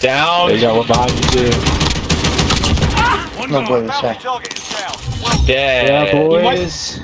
Down. There you got one behind you too. No boy, Dead. Yeah, boys.